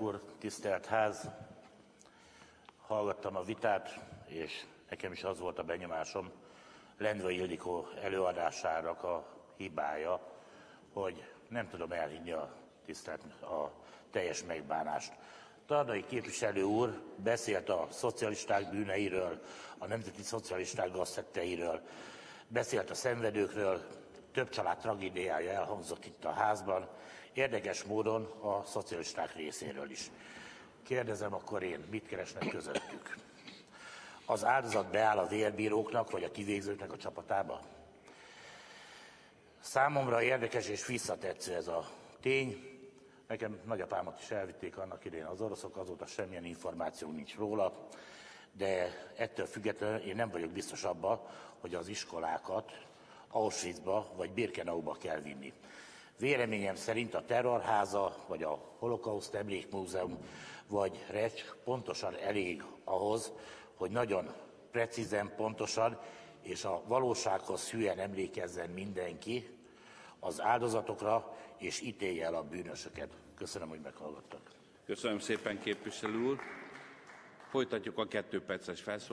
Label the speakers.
Speaker 1: úr, tisztelt ház! Hallgattam a vitát, és nekem is az volt a benyomásom, Lendvai Ildikó előadásának a hibája, hogy nem tudom elhinni a, tisztelt, a teljes megbánást. Tarnai képviselő úr beszélt a szocialisták bűneiről, a nemzeti szocialisták gaztetteiről, beszélt a szenvedőkről, több család tragédiája elhangzott itt a házban, érdekes módon a szocialisták részéről is. Kérdezem akkor én, mit keresnek közöttük? Az áldozat beáll a vérbíróknak vagy a kivégzőknek a csapatába? Számomra érdekes és visszatetsző ez a tény. Nekem nagyapámat is elvitték annak idején az oroszok, azóta semmilyen információ nincs róla, de ettől függetlenül én nem vagyok biztos abban, hogy az iskolákat Auschwitzba vagy Birkenauba kell vinni. Véleményem szerint a terrorháza, vagy a holokauszt emlékmúzeum, vagy Recs pontosan elég ahhoz, hogy nagyon precízen, pontosan és a valósághoz hülyen emlékezzen mindenki az áldozatokra, és ítélje el a bűnösöket. Köszönöm, hogy meghallgattak.
Speaker 2: Köszönöm szépen, képviselő úr. Folytatjuk a kettő perces felszólalást.